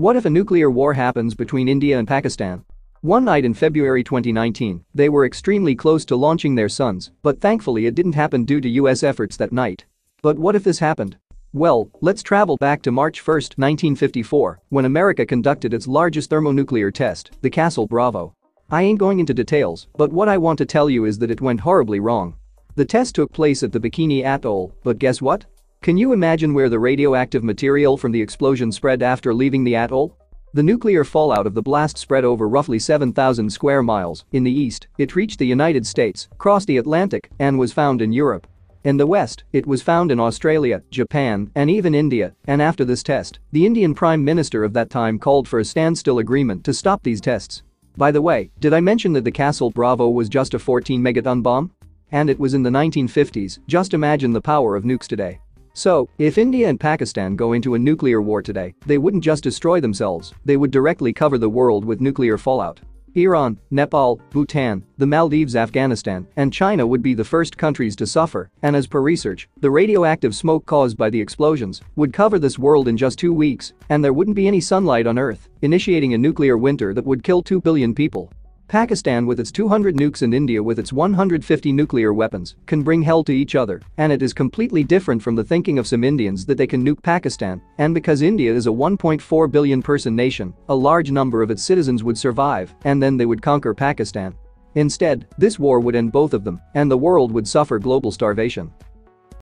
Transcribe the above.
What if a nuclear war happens between India and Pakistan? One night in February 2019, they were extremely close to launching their suns, but thankfully it didn't happen due to US efforts that night. But what if this happened? Well, let's travel back to March 1, 1954, when America conducted its largest thermonuclear test, the Castle Bravo. I ain't going into details, but what I want to tell you is that it went horribly wrong. The test took place at the Bikini Atoll, but guess what? Can you imagine where the radioactive material from the explosion spread after leaving the atoll? The nuclear fallout of the blast spread over roughly 7,000 square miles. In the east, it reached the United States, crossed the Atlantic, and was found in Europe. In the West, it was found in Australia, Japan, and even India, and after this test, the Indian Prime Minister of that time called for a standstill agreement to stop these tests. By the way, did I mention that the Castle Bravo was just a 14 megaton bomb? And it was in the 1950s, just imagine the power of nukes today. So, if India and Pakistan go into a nuclear war today, they wouldn't just destroy themselves, they would directly cover the world with nuclear fallout. Iran, Nepal, Bhutan, the Maldives Afghanistan, and China would be the first countries to suffer, and as per research, the radioactive smoke caused by the explosions would cover this world in just two weeks, and there wouldn't be any sunlight on Earth, initiating a nuclear winter that would kill 2 billion people. Pakistan with its 200 nukes and India with its 150 nuclear weapons can bring hell to each other and it is completely different from the thinking of some Indians that they can nuke Pakistan and because India is a 1.4 billion person nation, a large number of its citizens would survive and then they would conquer Pakistan. Instead, this war would end both of them and the world would suffer global starvation.